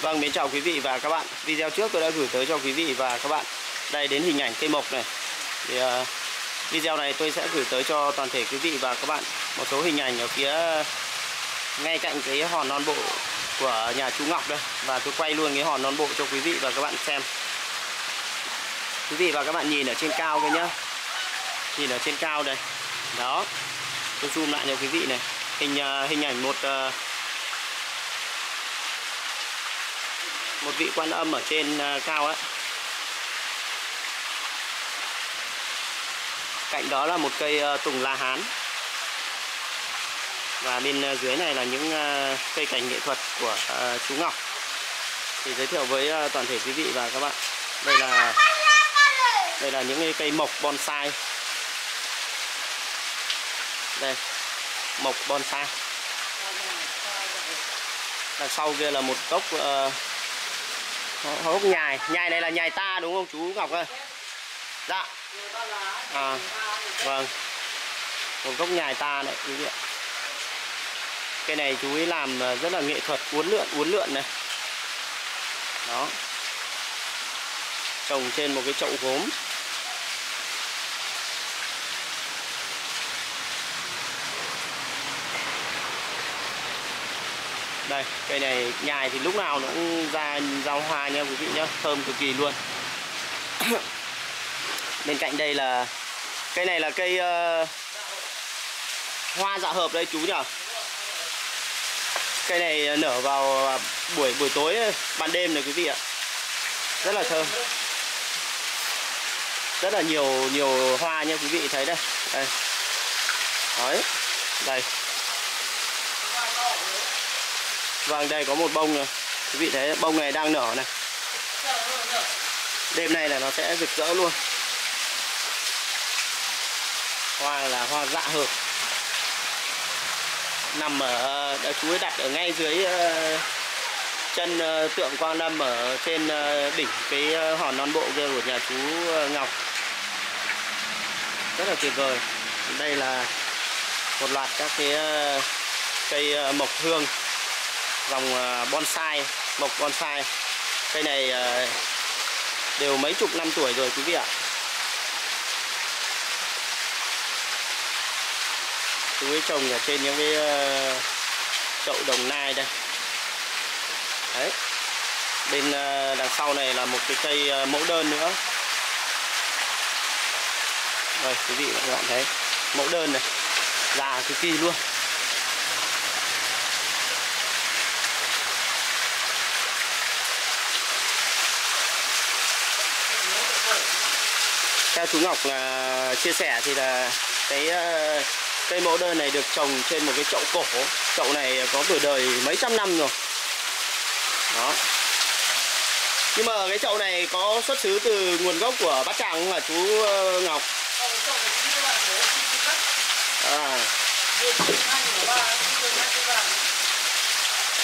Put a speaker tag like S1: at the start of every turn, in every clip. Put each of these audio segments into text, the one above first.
S1: Vâng, mến chào quý vị và các bạn. Video trước tôi đã gửi tới cho quý vị và các bạn đây đến hình ảnh cây mộc này. Thì uh, video này tôi sẽ gửi tới cho toàn thể quý vị và các bạn một số hình ảnh ở phía ngay cạnh cái hòn non bộ của nhà chú Ngọc đây và tôi quay luôn cái hòn non bộ cho quý vị và các bạn xem. Quý vị và các bạn nhìn ở trên cao kia nhá. Nhìn ở trên cao đây. Đó. Tôi zoom lại cho quý vị này. Hình uh, hình ảnh một uh, một vị quan âm ở trên à, cao ấy cạnh đó là một cây ờ, tùng la hán. Và bên ờ, dưới này là những ờ, cây cảnh nghệ thuật của chú Ngọc. Thì giới thiệu với toàn thể quý vị và các bạn. Đây là đây là những cây mộc bonsai. Đây mộc bonsai. Đằng sau kia là một gốc uh, Ờ, hốc nhài. Nhài này là nhài ta đúng không chú Ngọc ơi? Dạ. À vâng. Một gốc nhài ta đấy quý vị ạ. Cái này chú ấy làm ờ, rất là nghệ thuật, uốn lượn uốn lượn này. Đó. Trồng trên một cái chậu gốm. Đây cây này nhài thì lúc nào nó cũng ra rau hoa nha quý vị nhá. Thơm cực kỳ luôn. Bên cạnh đây là cây này là cây uh, hoa dạ hợp đây chú nhở cây này nở vào buổi buổi tối ban đêm này quý vị ạ. Rất là thơm. Rất là nhiều nhiều hoa nha quý vị thấy đây. Đây. Đấy. Đây. Vâng đây có một bông này. Quý vị thấy bông này đang nở này. Đêm nay là nó sẽ rực rỡ luôn. Hoa là hoa dạ hợp Nằm ở đã chú ấy đặt ở ngay dưới ờ, chân ờ, tượng Quang Lâm ở trên đỉnh cái hòn non bộ kia của nhà chú Ngọc. Rất là tuyệt vời. Đây là một loạt các cái cây mộc hương dòng ờ, bonsai, mộc bonsai. Cây này ờ, đều mấy chục năm tuổi rồi quý vị ạ. Chú ấy trồng ở trên những cái ờ, chậu đồng nai đây. Đấy. Bên đằng sau này là một cái cây mẫu đơn nữa. Rồi quý vị và các bạn thấy. Mẫu đơn này. Già cực kỳ luôn. Theo chú Ngọc là chia sẻ thì là cái ờ, cây mẫu đơn này được trồng trên một cái chậu cổ. Chậu này có tuổi đời mấy trăm năm rồi. Đó. Nhưng mà cái chậu này có xuất xứ từ nguồn gốc của Bát Tràng không hả chú ờ, Ngọc? À.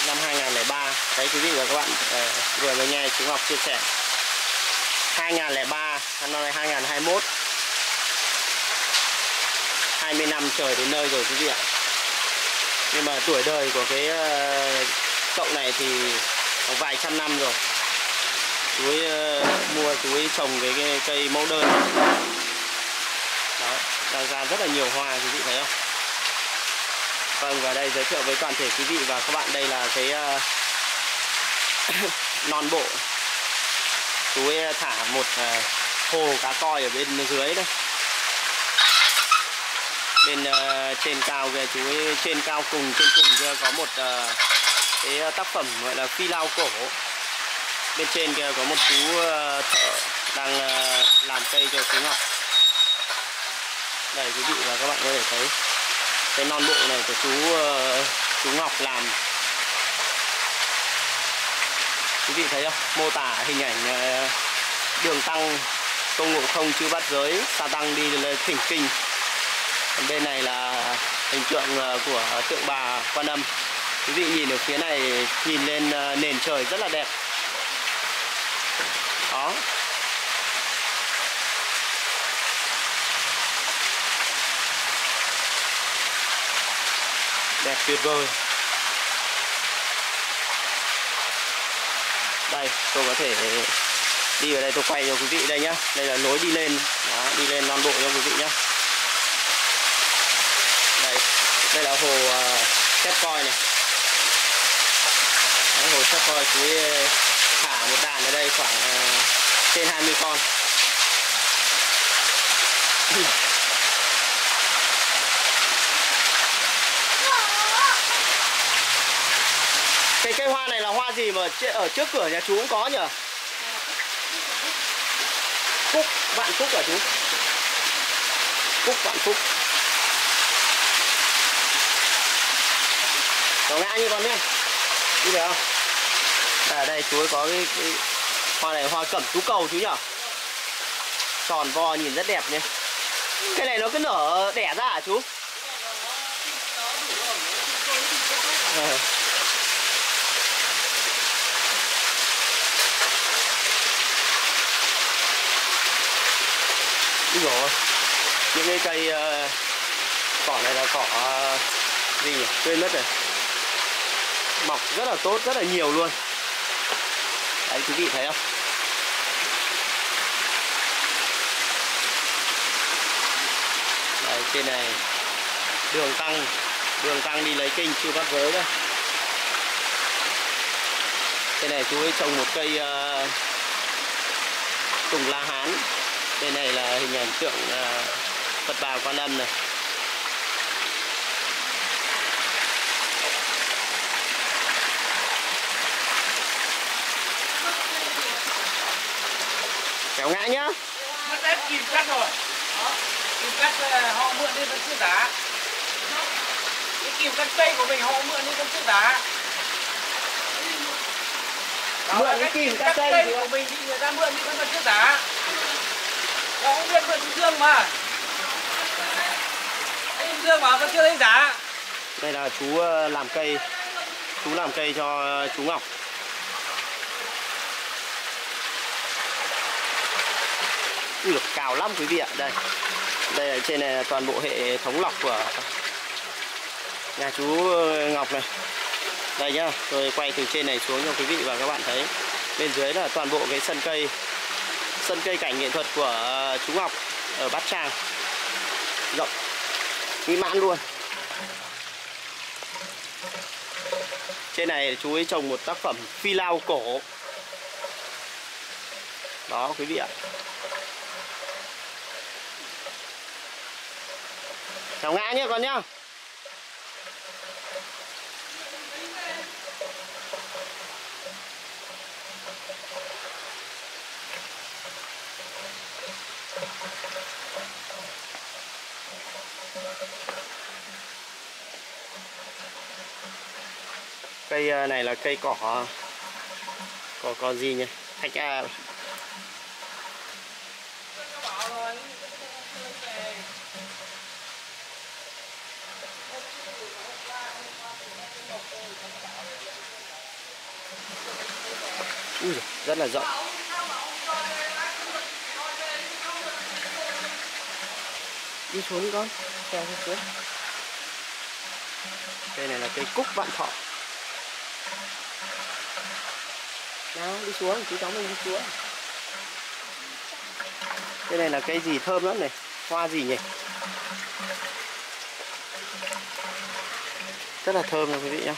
S1: Năm 2003 đấy, quý vị và các bạn ờ, vừa mới nghe chú Ngọc chia sẻ. 2003 năm nay 2021 20 năm trời đến nơi rồi quý vị ạ. Nhưng mà tuổi đời của cái ờ, cậu này thì vài trăm năm rồi. Chú ấy ờ, mua chú ấy trồng cái, cái cây mẫu đơn. Đó đang ra rất là nhiều hoa quý vị thấy không? Vâng và đây giới thiệu với toàn thể quý vị và các bạn đây là cái ờ, non bộ chú ấy à, thả một à, hồ cá coi ở bên dưới đây. Bên uh, trên cao kia chú ấy trên cao cùng trên cùng kia có một uh, cái tác phẩm gọi là phi lao cổ. Bên trên kia có một chú uh, thợ đang uh, làm cây cho chú Ngọc. Đây quý vị và các bạn có thể thấy cái non bộ này của chú uh, chú Ngọc làm quý vị thấy không? Mô tả hình ảnh ờ, đường tăng tôn ngộ không chư bắt giới, sa tăng đi lên thỉnh kinh. Bên này là hình tượng ờ, của tượng bà quan âm. Quý vị nhìn ở phía này, nhìn lên ờ, nền trời rất là đẹp. Đó. Đẹp tuyệt vời. Đây tôi có thể đi ở đây tôi quay cho quý vị đây nhá. Đây là lối đi lên. Đó, đi lên non bộ cho quý vị nhá. Đây đây là hồ à, uh, coi này. Đấy, hồ xét coi chú thả một đàn ở đây khoảng uh, trên 20 con cái cây hoa này gì mà ở trước cửa nhà chú cũng có nhỉ Phúc, vạn phúc hả chú? Phúc, vạn phúc Cháu ngã như con nhé Đi được không? À đây chú ấy có cái, cái hoa này hoa cẩm tú cầu chú nhỉ? Tròn vo nhìn rất đẹp nhé Cái này nó cứ nở đẻ ra hả chú? À. Úi dồi Những cái cây uh, cỏ này là cỏ uh, gì nhỉ? Quên mất rồi Mọc rất là tốt, rất là nhiều luôn. Đấy quý vị thấy không? Đấy trên này Đường tăng Đường tăng đi lấy kinh chưa bắt giới đây Trên này chú ấy trồng một cây uh, Tùng La Hán đây này là hình ảnh tượng uh, Phật Bà Quan Âm này. Kéo ngã nhá.
S2: Mất ép kìm cắt rồi. Kìm cắt họ mượn đi vẫn chưa đá Cái kìm cắt cây của mình họ mượn đi vẫn chưa đá
S1: Mượn cái kìm cắt cây
S2: của mình thì người ta mượn đi vẫn chưa đá không biết mượn Dương mà. Anh Dương mà vẫn chưa đánh giá.
S1: Đây là chú ờ, làm cây. Chú làm cây cho ờ, chú Ngọc. Ui, được cao lắm quý vị ạ. Đây. Đây ở trên này là toàn bộ hệ thống lọc của Nhà chú ờ, Ngọc này. Đây nhá. Tôi quay từ trên này xuống cho quý vị và các bạn thấy. Bên dưới là toàn bộ cái sân cây. Sân cây cảnh nghệ thuật của ờ, chú Ngọc Ở Bát Tràng. Rộng. Mỹ mãn luôn. Trên này chú ấy trồng một tác phẩm phi lao cổ. Đó, quý vị ạ. Cháu ngã nhé con nhá. Cây ờ, này là cây cỏ Cỏ có gì nhỉ? Thạch A. Ui giời, rất là rộng. Đi xuống đi con. Treo xuống cây này là cây cúc vạn thọ. Nào đi xuống, chú cháu mình đi xuống. Cái này là cây gì thơm lắm này, hoa gì nhỉ? Rất là thơm nha quý vị nhá.